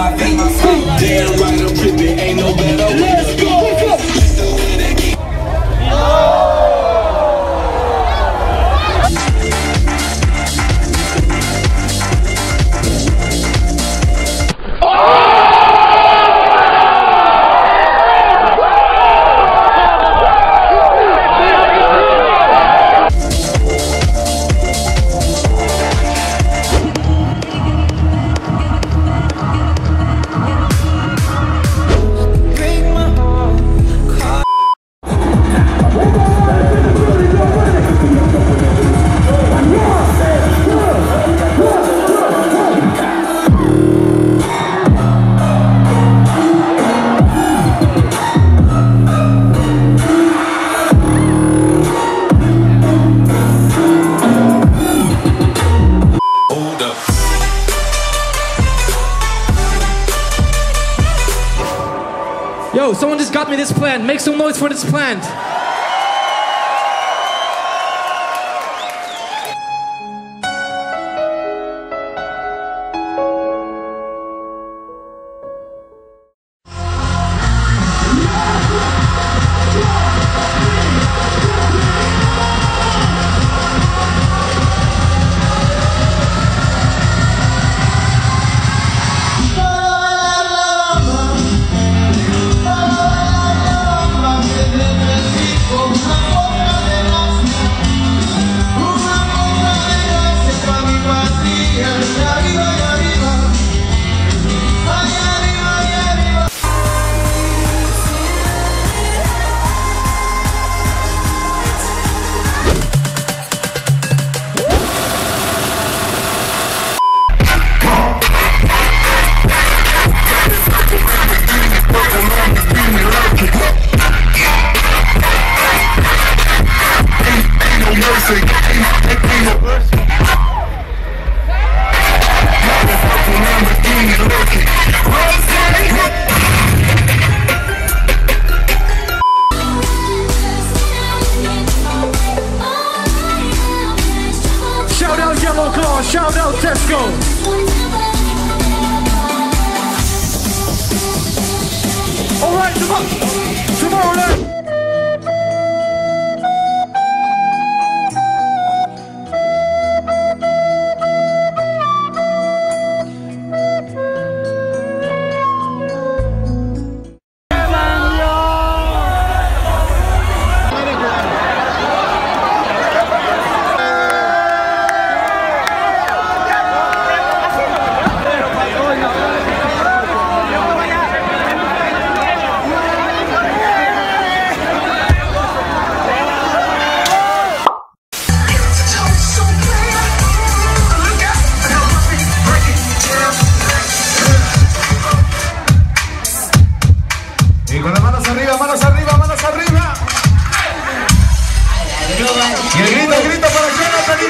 my feet. Damn right, I'm tripping, Yo, someone just got me this plant. Make some noise for this plant. Shout out Yellow Claw, shout out Tesco. Alright, tomorrow, Tomorrowland. Manos arriba, manos arriba, manos arriba. Y el grito, el grito para Jonathan y